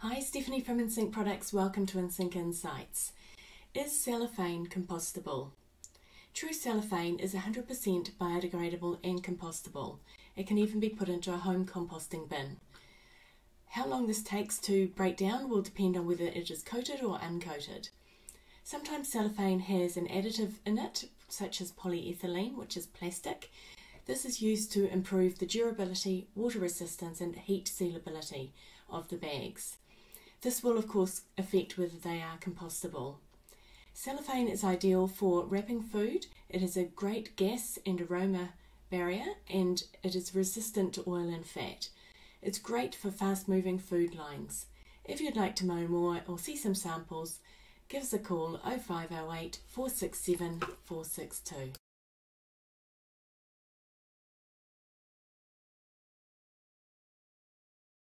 Hi, Stephanie from Insinc Products. Welcome to Insinc Insights. Is cellophane compostable? True cellophane is 100% biodegradable and compostable. It can even be put into a home composting bin. How long this takes to break down will depend on whether it is coated or uncoated. Sometimes cellophane has an additive in it, such as polyethylene, which is plastic. This is used to improve the durability, water resistance, and heat sealability of the bags. This will, of course, affect whether they are compostable. Cellophane is ideal for wrapping food. It has a great gas and aroma barrier and it is resistant to oil and fat. It's great for fast moving food lines. If you'd like to know more or see some samples, give us a call 0508 467 462.